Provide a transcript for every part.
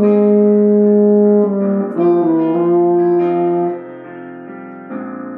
Mm-hmm.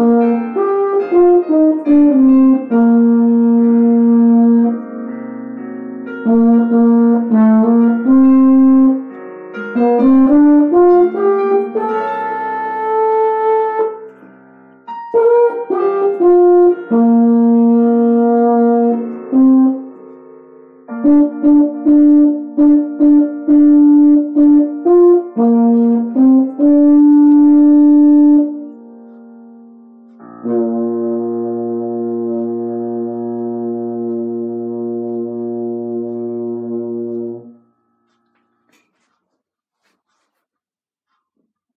Mm-hmm.